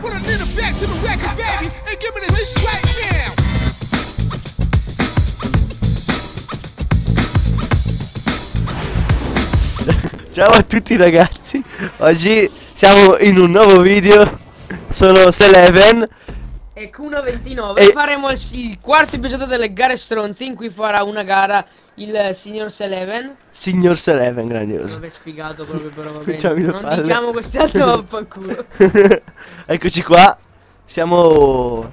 Put a nigga back to the record, baby, and give me this right now. Ciao a tutti ragazzi, oggi siamo in un nuovo video, sono Seleven E Q29 E- faremo il, quarto episodio delle gare stronzi in cui farà una gara il signor Seleven. Signor Seleven, grandioso Vabbè sfigato proprio però va bene. Non palle. diciamo quest'altro vaffanculo. Eccoci qua, siamo...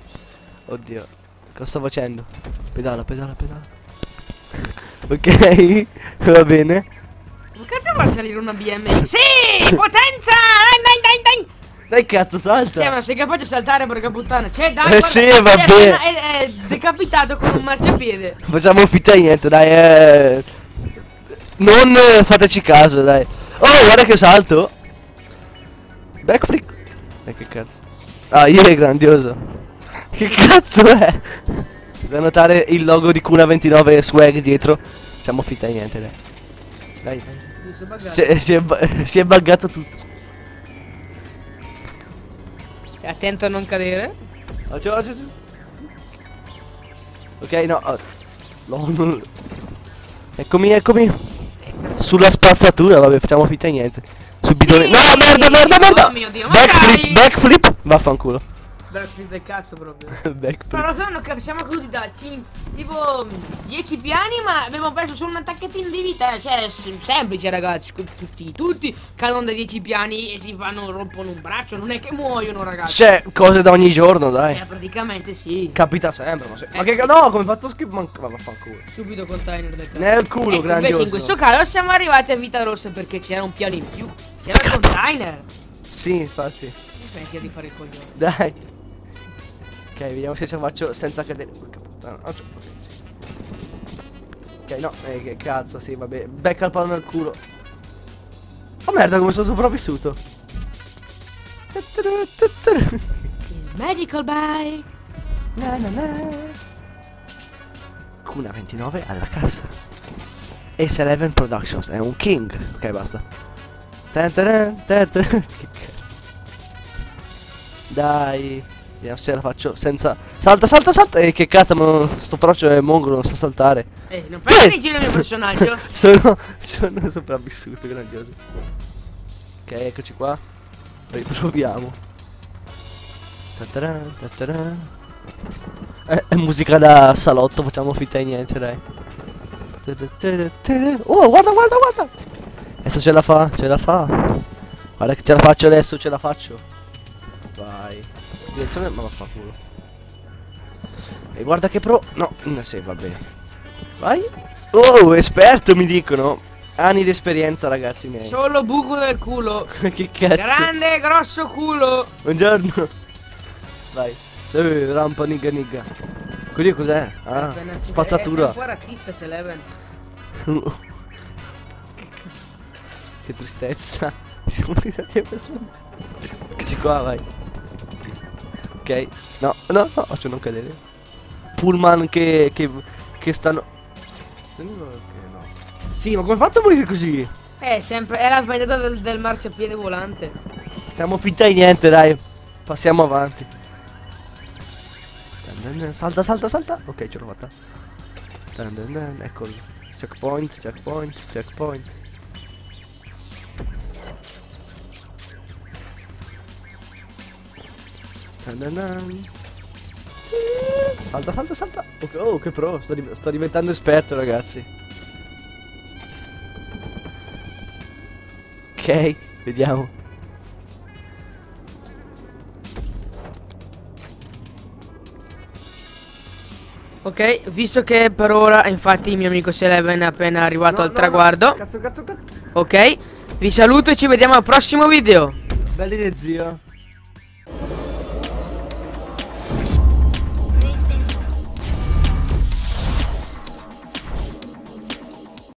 Oddio, cosa sto facendo? Pedala, pedala, pedala Ok, va bene Ma cazzo va a salire una BM? Sì! Potenza! Dai dai dai dai! Dai cazzo, salta. Cioè ma sei capace di saltare porca puttana? Cioè dai Eh guarda, sì, cioè, vabbè. appena È, è decapitato con un marciapiede. Facciamo finta di niente, dai eh... Non eh, fateci caso, dai. Oh, guarda che salto. Backflip. Eh, che cazzo. Ah, io è grandioso. Che cazzo è? Da notare il logo di Cuna 29 swag dietro. Facciamo finta di niente, dai. Dai, dai si è, si è si è buggato tutto Attento a non cadere. Oggi, oggi, oggi. Ok, no oh. No, non- Eccomi, eccomi. Sulla spazzatura, vabbè, facciamo finta di niente. Sul bidone. Sì! No, merda, merda, merda! Oh mio Dio, backflip, backflip! Vaffanculo. Backflip del cazzo proprio. Però sanno che siamo caduti da cin- tipo 10 piani ma abbiamo perso solo un attacchettino di vita, eh, cioè semplice ragazzi, tutti, tutti cadono da 10 piani e si fanno, rompono un braccio, non è che muoiono ragazzi. C'è cose da ogni giorno, dai. Eh, praticamente sì. Capita sempre, ma, se... ma Eh, che sì. no, come fatto schifo? Ma ma vaffanculo. Subito container del cazzo. Nel culo, Ecco, grandioso. Invece in questo caso siamo arrivati a vita rossa perché c'era un piano in più. C'era il container. Sì, infatti. Smetti di fare il coglione. Dai. Ok, vediamo se ce la faccio senza cadere. Porca puttana. Ah, ok, sì. Ok, no, eh, che cazzo, sì, vabbè. Becca il palo nel culo. Oh merda, come sono sopravvissuto. His magical bike. Na, na, na. Cuna 29 alla cassa. Ace Eleven Productions è un king. Ok, basta. Tan. Che cazzo. Dai. Vediamo se la faccio senza. Salta, salta, salta! E che cazzo, ma sto proccio è mongolo, non sa saltare. Eh, non prendere in giro il mio personaggio. sono, sono sopravvissuto, grandioso. Ok, eccoci qua. Riproviamo. Tataran, tataran. È, è musica da salotto, facciamo finta di niente, dai. Oh, guarda, guarda, guarda! Adesso ce la fa, ce la fa. Guarda che ce la faccio adesso, ce la faccio. Vai. Direzione, ma vaffanculo. E guarda che pro... No, no, sì, va bene. Vai. Oh, esperto mi dicono. Anni di esperienza, ragazzi miei. Solo buco del culo. che cazzo. Grande grosso culo. Buongiorno. Vai. Sì, rampa nigga nigga. Quelli cos'è? Ah, spazzatura. È un po' razzista che tristezza. Siamo arrivati a questo. Eccoci qua, vai. Ok. No, no, no, faccio non cadere. Pullman che, che, che stanno... Sì, ma come hai fatto a morire così? È sempre. È la vendetta del, del marciapiede volante. Stiamo finta di niente, dai. Passiamo avanti. Salta, salta, salta. Ok, ce l'ho fatta. Eccolo. Checkpoint, checkpoint, checkpoint. Salta, salta, salta. Oh, che pro. Sto, div- sto diventando esperto, ragazzi. Ok, vediamo. Ok, visto che per ora, infatti, il mio amico Eleven è appena arrivato No, al no, traguardo. no, Cazzo, cazzo, cazzo. Ok, vi saluto e ci vediamo al prossimo video. Belli zio.